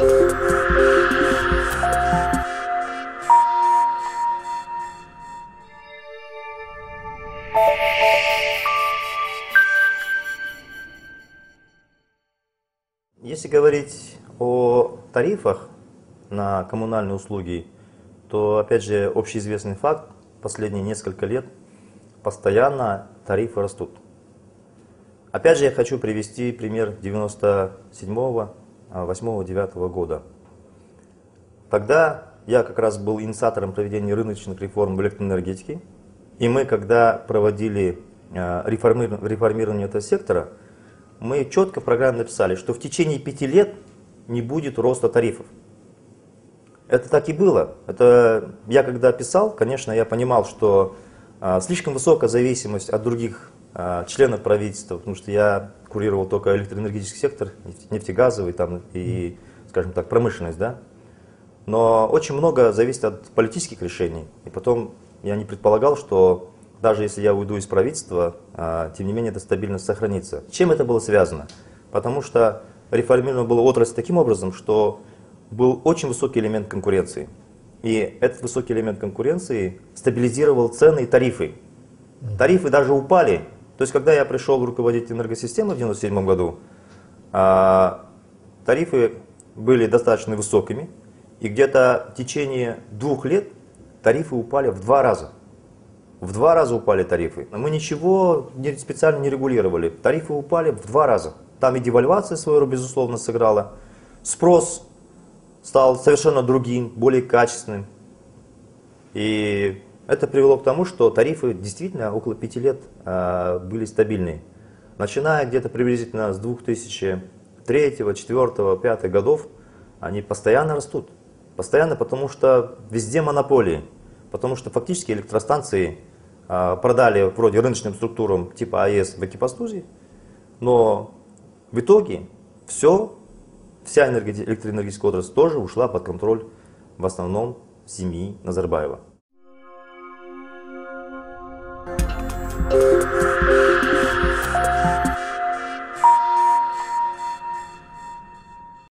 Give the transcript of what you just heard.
Если говорить о тарифах на коммунальные услуги, то опять же общеизвестный факт, последние несколько лет постоянно тарифы растут. Опять же я хочу привести пример 97-го, 8-9 года. Тогда я как раз был инициатором проведения рыночных реформ в электроэнергетике. И мы, когда проводили э, реформирование этого сектора, мы четко в программе написали, что в течение пяти лет не будет роста тарифов. Это так и было. Это я когда писал, конечно, я понимал, что а, слишком высокая зависимость от других а, членов правительства, потому что я курировал только электроэнергетический сектор, нефтегазовый там, и, скажем так, промышленность, да. Но очень много зависит от политических решений. И потом я не предполагал, что даже если я уйду из правительства, а, тем не менее эта стабильность сохранится. Чем это было связано? Потому что реформирована была отрасль таким образом, что был очень высокий элемент конкуренции. И этот высокий элемент конкуренции стабилизировал цены и тарифы. Тарифы даже упали. То есть, когда я пришел руководить энергосистемой в 1997 году, а, тарифы были достаточно высокими, и где-то в течение двух лет тарифы упали в два раза. В два раза упали тарифы. Мы ничего специально не регулировали. Тарифы упали в два раза. Там и девальвация свою, безусловно, сыграла. Спрос стал совершенно другим, более качественным. И это привело к тому, что тарифы действительно около пяти лет э, были стабильные. Начиная где-то приблизительно с 2003, 2004, 2005 годов, они постоянно растут. Постоянно, потому что везде монополии. Потому что фактически электростанции а, продали вроде рыночным структурам типа АЭС в экипастузе, но в итоге все, вся электроэнергетическая отрасль тоже ушла под контроль в основном семьи Назарбаева. Thank you.